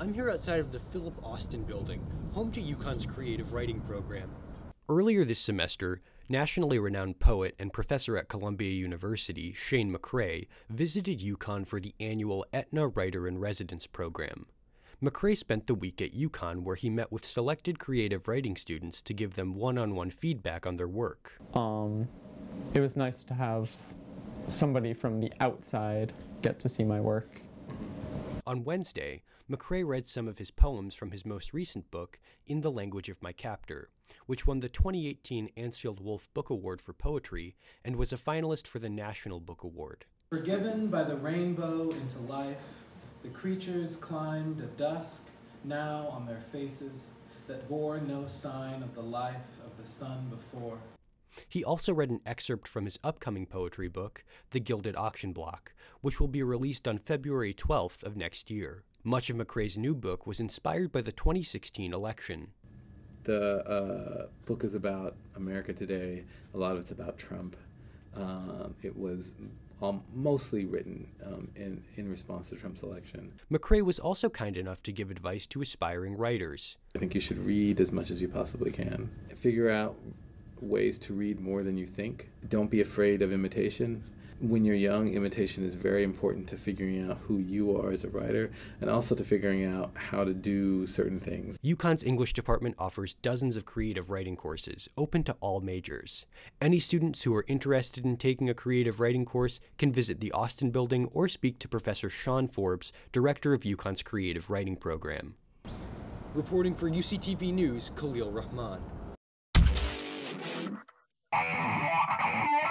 I'm here outside of the Philip Austin building, home to UConn's creative writing program. Earlier this semester, nationally renowned poet and professor at Columbia University, Shane McCrae, visited UConn for the annual Aetna Writer in Residence program. McCrae spent the week at UConn where he met with selected creative writing students to give them one on one feedback on their work. Um, it was nice to have somebody from the outside get to see my work. On Wednesday, McCrae read some of his poems from his most recent book, In the Language of My Captor, which won the 2018 Anisfield Wolf Book Award for Poetry and was a finalist for the National Book Award. Forgiven by the rainbow into life, the creatures climbed at dusk, now on their faces, that bore no sign of the life of the sun before. He also read an excerpt from his upcoming poetry book, The Gilded Auction Block, which will be released on February 12th of next year. Much of McCrae's new book was inspired by the 2016 election. The uh, book is about America today. A lot of it's about Trump. Um, it was um, mostly written um, in, in response to Trump's election. McCrae was also kind enough to give advice to aspiring writers. I think you should read as much as you possibly can. Figure out ways to read more than you think. Don't be afraid of imitation when you're young, imitation is very important to figuring out who you are as a writer and also to figuring out how to do certain things. UConn's English department offers dozens of creative writing courses open to all majors. Any students who are interested in taking a creative writing course can visit the Austin building or speak to Professor Sean Forbes, director of UConn's creative writing program. Reporting for UCTV News, Khaleel Rahman. Thank you.